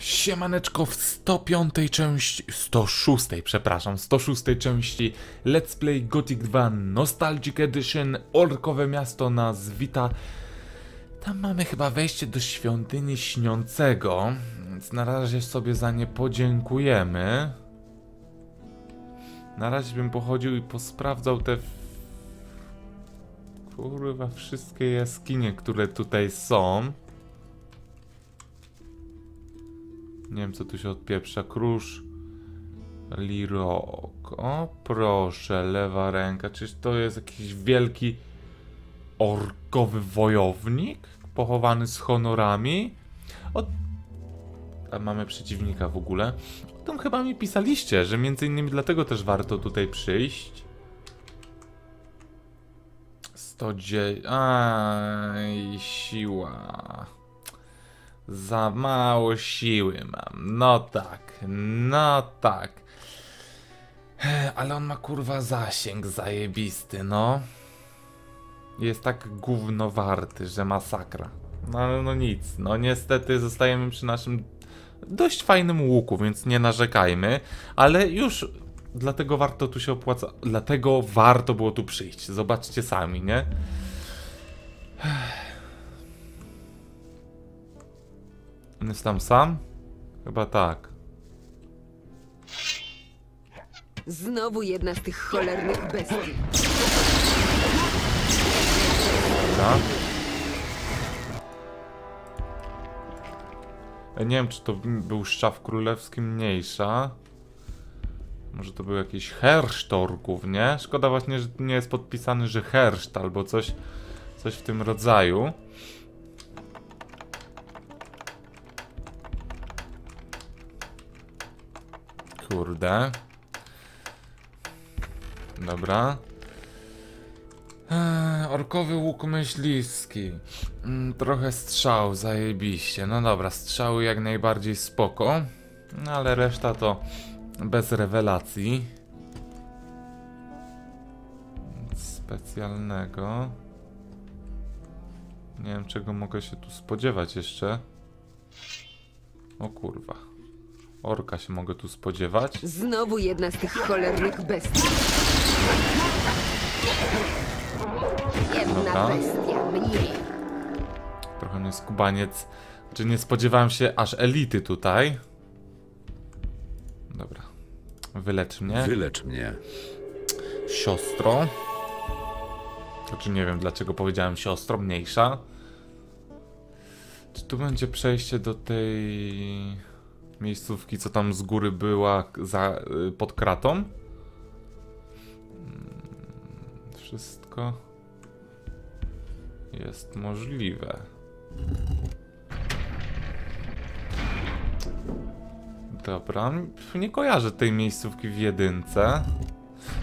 Siemaneczko w 105 części, 106, przepraszam, 106 części Let's Play Gothic 2 Nostalgic Edition Orkowe Miasto nas wita. Tam mamy chyba wejście do świątyni śniącego, więc na razie sobie za nie podziękujemy. Na razie bym pochodził i posprawdzał te... Kurwa, wszystkie jaskinie, które tutaj są. Nie wiem, co tu się odpieprza. Krusz. Lirok. O, proszę, lewa ręka. Czyż to jest jakiś wielki orkowy wojownik? Pochowany z honorami? O... A mamy przeciwnika w ogóle. O tym chyba mi pisaliście, że między innymi dlatego też warto tutaj przyjść. 109... Aj, siła... Za mało siły mam. No tak, no tak. Ale on ma kurwa zasięg zajebisty, no. Jest tak gówno warty, że masakra. No no nic, no niestety zostajemy przy naszym dość fajnym łuku, więc nie narzekajmy, ale już dlatego warto tu się opłaca, dlatego warto było tu przyjść. Zobaczcie sami, nie? On jest tam sam? Chyba tak. Znowu jedna z tych cholernych bestii. Dobra. Ja nie wiem, czy to był szczaw królewski mniejsza. Może to był jakiś herszt orków, nie? Szkoda właśnie, że nie jest podpisany, że herszt albo coś, coś w tym rodzaju. Kurde. Dobra. Eee, orkowy łuk myśliwski. Mm, trochę strzał, zajebiście. No dobra, strzały jak najbardziej spoko. No ale reszta to bez rewelacji. Nic specjalnego. Nie wiem czego mogę się tu spodziewać jeszcze. O kurwa. Orka się mogę tu spodziewać. Znowu jedna z tych cholernych bestii. Jedna Dobra. bestia mniej. Trochę mnie skubaniec. Czy nie spodziewałem się aż elity tutaj? Dobra. Wylecz mnie. Wylecz mnie. Siostro. Znaczy nie wiem dlaczego powiedziałem siostro, mniejsza. Czy tu będzie przejście do tej miejscówki, co tam z góry była za, y, pod kratą? Mm, Wszystko jest możliwe. Dobra, nie kojarzę tej miejscówki w jedynce.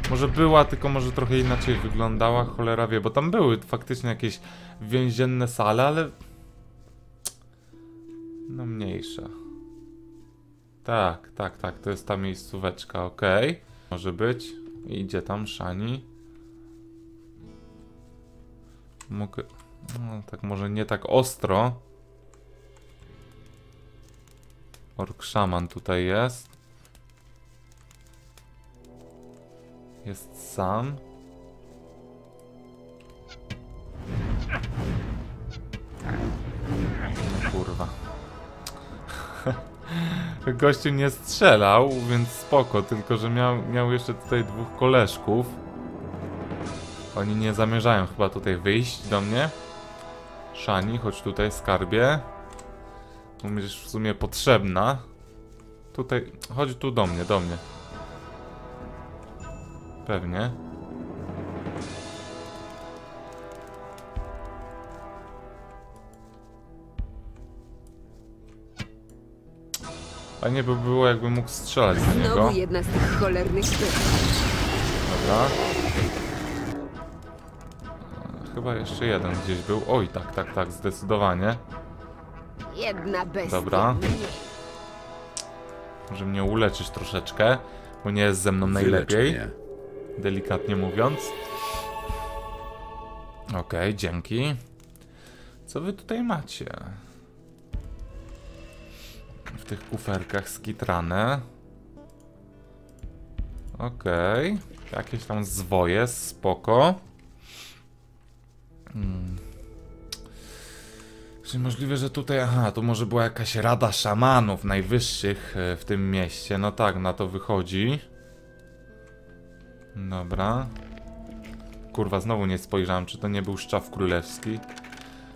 Może była, tylko może trochę inaczej wyglądała, cholera wie, bo tam były faktycznie jakieś więzienne sale, ale... No mniejsza. Tak, tak, tak, to jest ta miejscóweczka, okej. Może być. Idzie tam Shani. Mogę... No, tak może nie tak ostro. Ork szaman tutaj jest. Jest sam. No kurwa. Gościu nie strzelał, więc spoko, tylko że miał, miał jeszcze tutaj dwóch koleżków. Oni nie zamierzają chyba tutaj wyjść do mnie. Szani, chodź tutaj, skarbie. Tu będziesz w sumie potrzebna. Tutaj, chodź tu do mnie, do mnie. Pewnie. Fajnie by było, jakby mógł strzelać do niego. Znowu jedna z tych cholernych. Dobra. Chyba jeszcze jeden gdzieś był. Oj, tak, tak, tak, zdecydowanie. Jedna bestia Dobra. Może mnie uleczyć troszeczkę, bo nie jest ze mną najlepiej. Delikatnie mówiąc. Okej, dzięki. Co wy tutaj macie? W tych kuferkach skitrane. Okej. Jakieś tam zwoje, spoko. Hmm. Czy możliwe, że tutaj, aha, tu może była jakaś rada szamanów najwyższych e, w tym mieście. No tak, na to wychodzi. Dobra. Kurwa, znowu nie spojrzałem, czy to nie był szczaw królewski.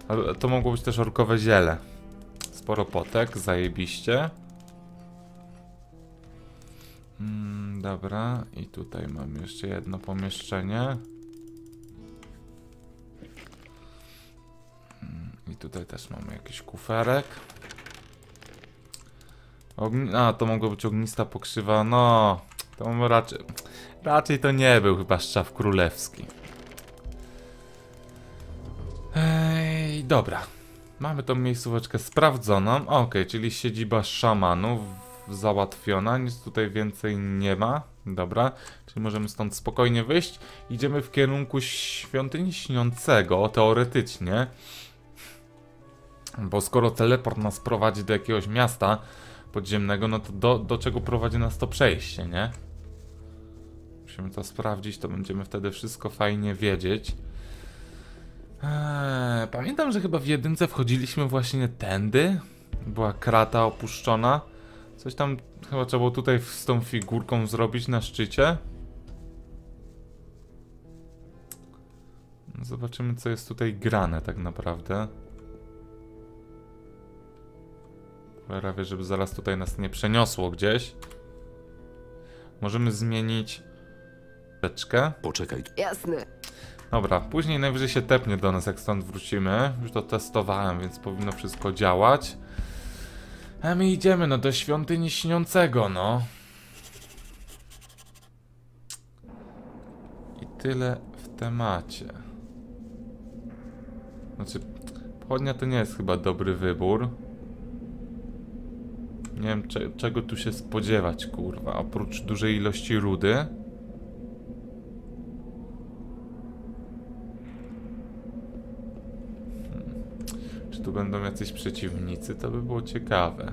Ale to mogło być też orkowe ziele. Sporo potek, zajebiście. Mm, dobra, i tutaj mam jeszcze jedno pomieszczenie. Mm, I tutaj też mamy jakiś kuferek. Ogni A, to mogło być ognista pokrzywa. No, to raczej, raczej to nie był chyba szczaw królewski. Ej, dobra. Mamy tą miejscóweczkę sprawdzoną. Ok, czyli siedziba szamanów załatwiona. Nic tutaj więcej nie ma. Dobra, czyli możemy stąd spokojnie wyjść. Idziemy w kierunku świątyni śniącego, teoretycznie. Bo skoro teleport nas prowadzi do jakiegoś miasta podziemnego, no to do, do czego prowadzi nas to przejście, nie? Musimy to sprawdzić, to będziemy wtedy wszystko fajnie wiedzieć. Eee, pamiętam, że chyba w jedynce wchodziliśmy właśnie tędy. Była krata opuszczona. Coś tam chyba trzeba było tutaj z tą figurką zrobić na szczycie. No, Zobaczymy, co jest tutaj grane tak naprawdę. Cholera wie, żeby zaraz tutaj nas nie przeniosło gdzieś. Możemy zmienić teczkę. Poczekaj, Jasne. Dobra, później najwyżej się tepnie do nas, jak stąd wrócimy. Już to testowałem, więc powinno wszystko działać. A my idziemy, no, do świątyni śniącego, no. I tyle w temacie. Znaczy, pochodnia to nie jest chyba dobry wybór. Nie wiem, cze czego tu się spodziewać, kurwa, oprócz dużej ilości rudy. Czy będą jacyś przeciwnicy? To by było ciekawe.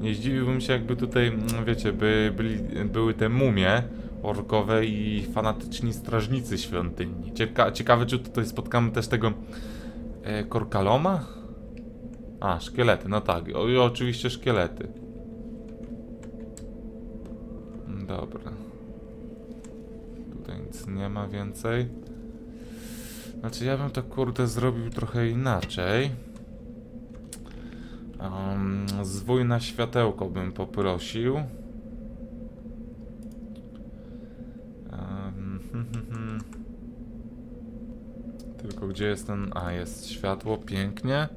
Nie zdziwiłbym się, jakby tutaj, mm, wiecie, by, byli, były te mumie orkowe i fanatyczni strażnicy świątyni. Cieka ciekawe, czy tutaj spotkamy też tego e, korkaloma? A, szkielety, no tak. O, I oczywiście szkielety. Dobra. Tutaj nic nie ma więcej. Znaczy ja bym to kurde zrobił trochę inaczej. Um, zwój na światełko bym poprosił. Um, hmm, hmm, hmm. Tylko gdzie jest ten... A, jest światło, pięknie.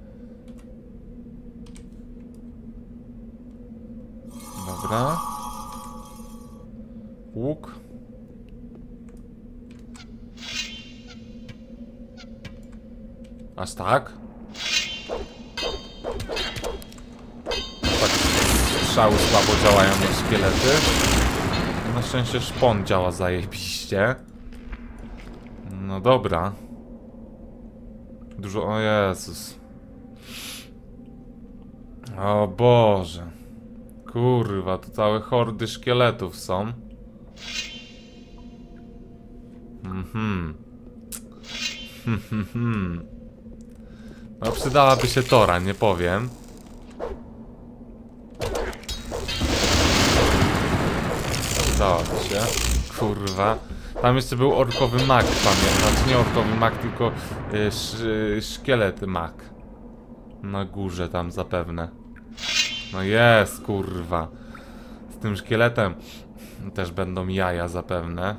Dobra. Łuk. Aż tak? Tak strzały słabo działają na szkielety. Na szczęście szpon działa zajebiście. No dobra. Dużo... O Jezus. O Boże. Kurwa, to całe hordy szkieletów są. Mhm. Hmm. No przydałaby się Tora, nie powiem. Przydałaby się. Kurwa. Tam jeszcze był orkowy mak, pamiętam. Znaczy nie orkowy mak, tylko y, sz, szkielety mak. Na górze tam zapewne. No jest, kurwa. Z tym szkieletem też będą jaja zapewne.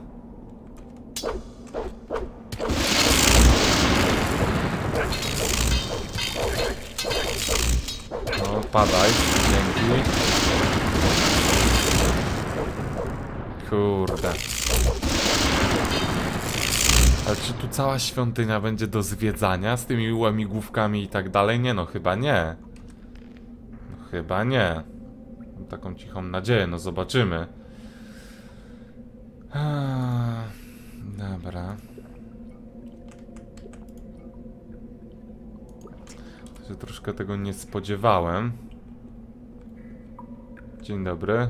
No, padaj. Dzięki. Kurde. Ale czy tu cała świątynia będzie do zwiedzania z tymi łamigłówkami i tak dalej? Nie no, chyba nie. No, chyba nie. Mam taką cichą nadzieję, no zobaczymy. Ah, Dobra. To się troszkę tego nie spodziewałem. Dzień dobry.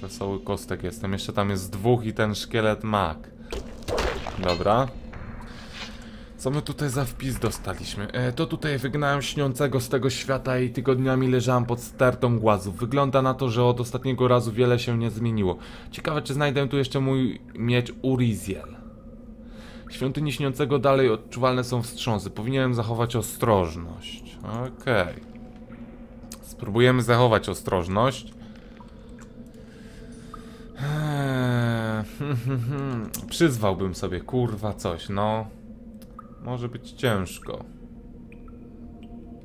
Wesoły kostek jestem. Jeszcze tam jest dwóch i ten szkielet mak. Dobra. Co my tutaj za wpis dostaliśmy? E, to tutaj wygnałem śniącego z tego świata i tygodniami leżałem pod stertą głazów. Wygląda na to, że od ostatniego razu wiele się nie zmieniło. Ciekawe, czy znajdę tu jeszcze mój miecz Uriziel. Świątyni śniącego dalej odczuwalne są wstrząsy. Powinienem zachować ostrożność. Okej. Spróbujemy zachować ostrożność. Eee, Przyzwałbym sobie kurwa coś, no. Może być ciężko.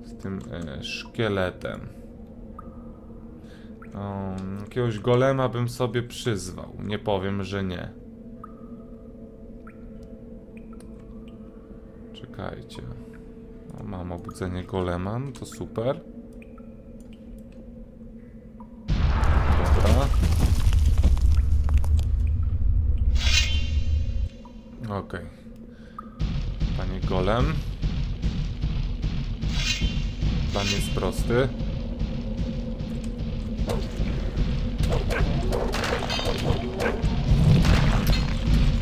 Z tym e, szkieletem. Um, jakiegoś golema bym sobie przyzwał. Nie powiem, że nie. Czekajcie. O, mam obudzenie golema, no to super. Dobra. Okej. Panie golem. Plan jest prosty.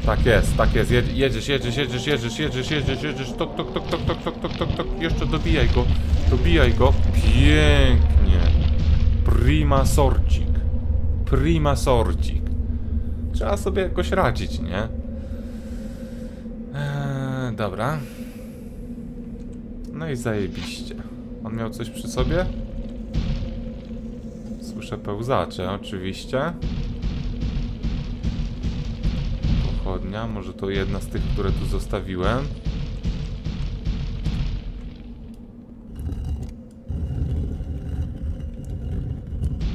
Tak jest, tak jest. Jed- Jedziesz, jedziesz, jedziesz, jedziesz, jedziesz, jedziesz, jedziesz. Tok, tok, tok, tok, tok, tok, tok, tok, tok. Jeszcze dobijaj go. Dobijaj go. Pięknie. Prima sorcik. Prima sorcik. Trzeba sobie jakoś radzić, nie? Eee, dobra. No i zajebiście. On miał coś przy sobie? Słyszę pełzacze, oczywiście. Może to jedna z tych, które tu zostawiłem.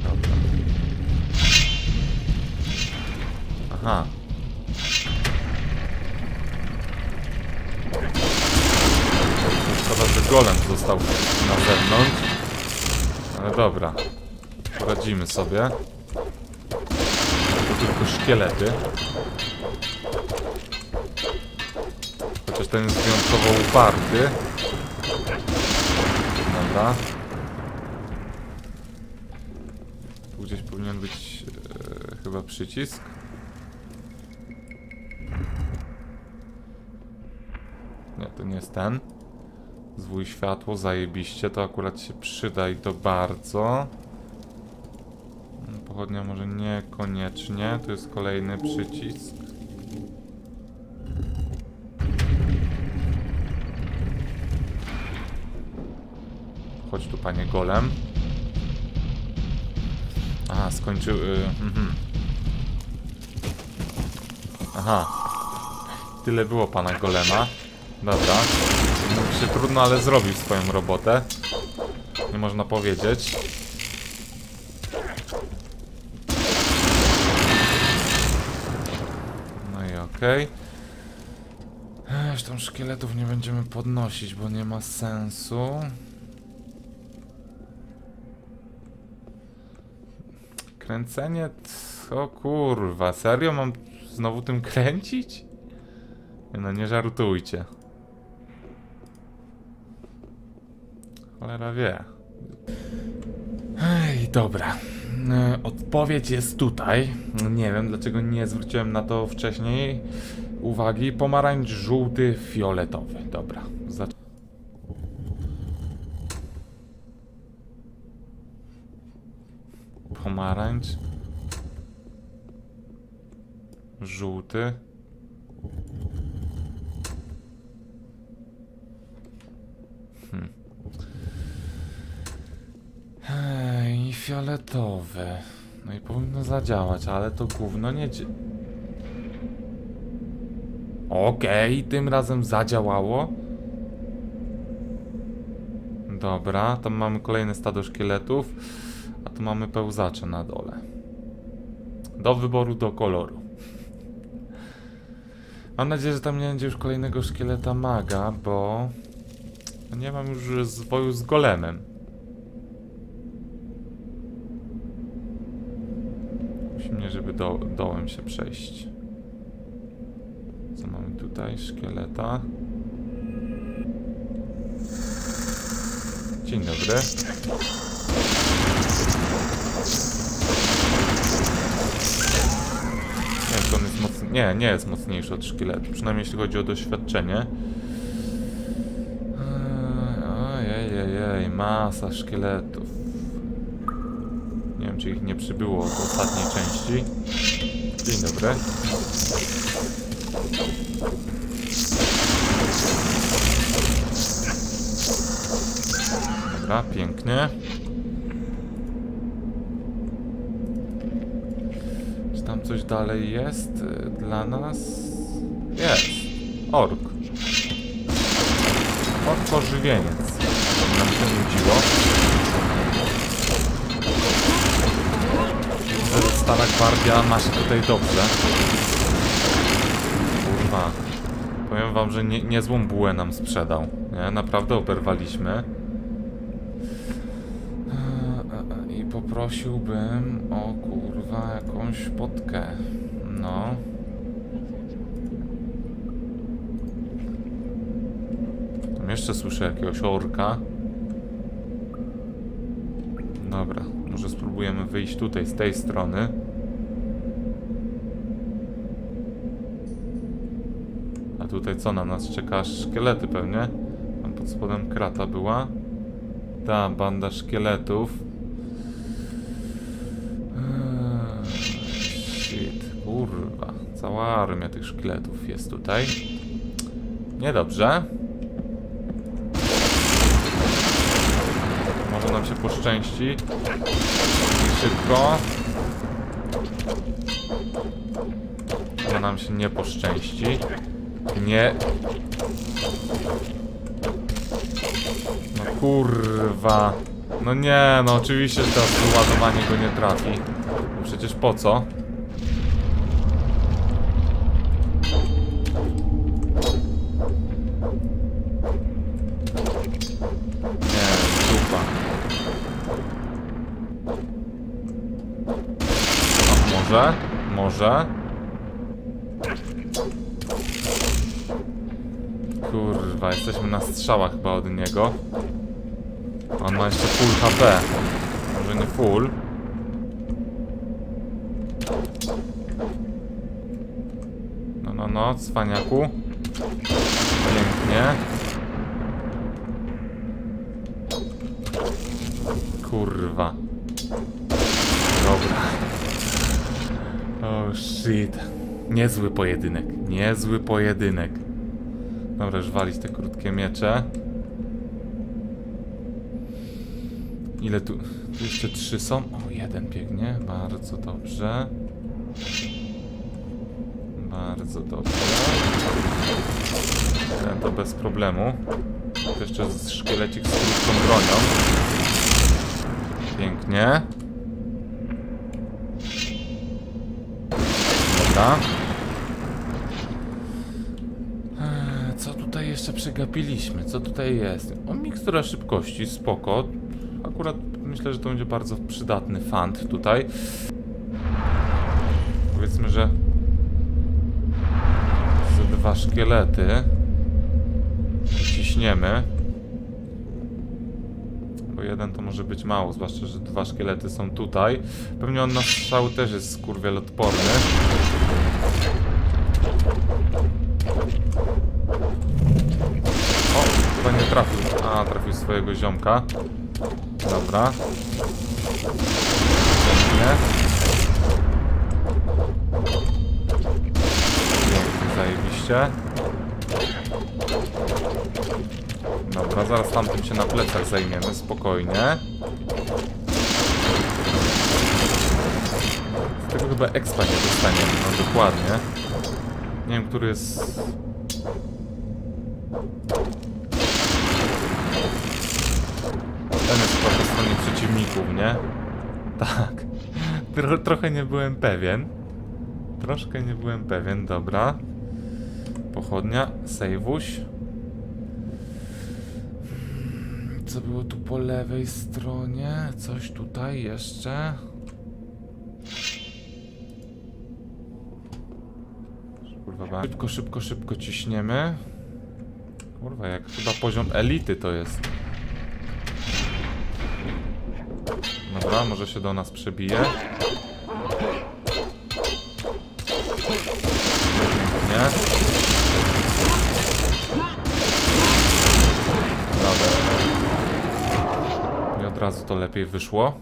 Dobra. Aha. Szkoda, że golem został na zewnątrz. Ale dobra. Poradzimy sobie. To tylko szkielety. Ten jest wyjątkowo uparty. Dobra. Tu gdzieś powinien być e, chyba przycisk. Nie, to nie jest ten. Zwój światło, zajebiście, to akurat się przyda i to bardzo. Pochodnia może niekoniecznie, tu jest kolejny przycisk. Chodź tu, panie golem. Aha, skończył... Y, mhm. Aha. Tyle było pana golema. Dobra. Mówi się trudno, ale zrobił swoją robotę. Nie można powiedzieć. No i okej. Okay. Zresztą szkieletów nie będziemy podnosić, bo nie ma sensu. Kręcenie... O kurwa, serio mam znowu tym kręcić? No nie żartujcie. Cholera wie. Ej, dobra. E, Odpowiedź jest tutaj. Nie wiem, dlaczego nie zwróciłem na to wcześniej uwagi. Pomarańcz, żółty, fioletowy. Dobra. Zacz Pomarańcz. Żółty. Hmm. I fioletowy. No i powinno zadziałać, ale to gówno nie. Okej, tym razem zadziałało. Dobra, tam mamy kolejne stado szkieletów, a tu mamy pełzacze na dole. Do wyboru, do koloru. Mam nadzieję, że tam nie będzie już kolejnego szkieleta maga, bo nie mam już zwoju z golemem. Musimy, żeby do, dołem się przejść. Co mamy tutaj? Szkieleta. Dzień dobry. Nie wiem, czy on jest mocny. Nie, nie jest mocniejszy od szkieletu. Przynajmniej jeśli chodzi o doświadczenie. Ojej, masa szkieletów. Nie wiem, czy ich nie przybyło od ostatniej części. Dzień dobry. Dobra, pięknie. Czy tam coś dalej jest y, dla nas? Jest. Ork. Ork ożywieniec. To nam się nudziło. Stara gwardia ma się tutaj dobrze. Kurwa. Powiem wam, że nie, niezłą bułę nam sprzedał. Nie? Naprawdę oberwaliśmy. E, e, I poprosiłbym o jakąś potkę. No. Tam jeszcze słyszę jakiegoś orka. Dobra, może spróbujemy wyjść tutaj z tej strony. A tutaj co na nas czeka? Szkielety pewnie. Tam pod spodem krata była. Ta banda szkieletów. Cała armia tych szkieletów jest tutaj. Niedobrze. Może nam się poszczęści. Szybko. Może nam się nie poszczęści. Nie. No kurwa. No nie, no oczywiście, że teraz wyładowanie go nie trafi. No przecież po co? Może? Może? Kurwa, jesteśmy na strzałach chyba od niego. On ma jeszcze full HP. Może nie full. No, no, no, cwaniaku. Pięknie. Kurwa. Dobra. Oh shit. Niezły pojedynek. Niezły pojedynek. Dobra, już walić te krótkie miecze. Ile tu? Tu jeszcze trzy są. O, jeden biegnie. Bardzo dobrze. Bardzo dobrze. Ten to bez problemu. Jeszcze z szkielecik z krótką bronią. Pięknie. Dobra. Eee, Co tutaj jeszcze przegapiliśmy? Co tutaj jest? O, mikstura szybkości, spoko. Akurat myślę, że to będzie bardzo przydatny fant tutaj. Powiedzmy, że ze dwa szkielety ciśniemy. Bo jeden to może być mało, zwłaszcza, że dwa szkielety są tutaj. Pewnie on na strzały też jest skurwiel odporny. Swojego ziomka. Dobra. Pięknie. Pięknie, zajebiście. Dobra, zaraz tamtym się na plecach zajmiemy, spokojnie. Z tego chyba expa nie dostaniemy, no dokładnie. Nie wiem, który jest... przeciwników, nie? Tak. Tro trochę nie byłem pewien. Troszkę nie byłem pewien, dobra. Pochodnia, sejwuś. Co było tu po lewej stronie? Coś tutaj jeszcze? Kurwa, szybko, szybko, szybko ciśniemy. Kurwa, jak chyba poziom elity to jest. Dobra, może się do nas przebije. Nie. Dobra. I od razu to lepiej wyszło.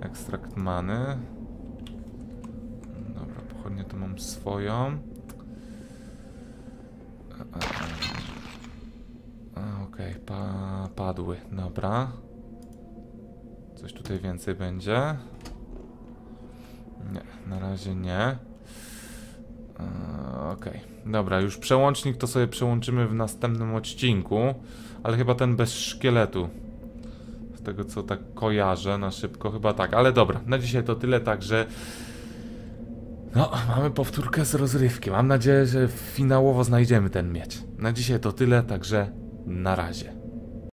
Ekstrakt many. Dobra, pochodnie to mam swoją. Okej, pa padły, dobra. Coś tutaj więcej będzie? Nie, na razie nie. E, Okej, dobra, już przełącznik to sobie przełączymy w następnym odcinku, ale chyba ten bez szkieletu. Z tego co tak kojarzę na szybko, chyba tak, ale dobra, na dzisiaj to tyle, także. No, mamy powtórkę z rozrywki. Mam nadzieję, że finałowo znajdziemy ten miecz. Na dzisiaj to tyle, także na razie.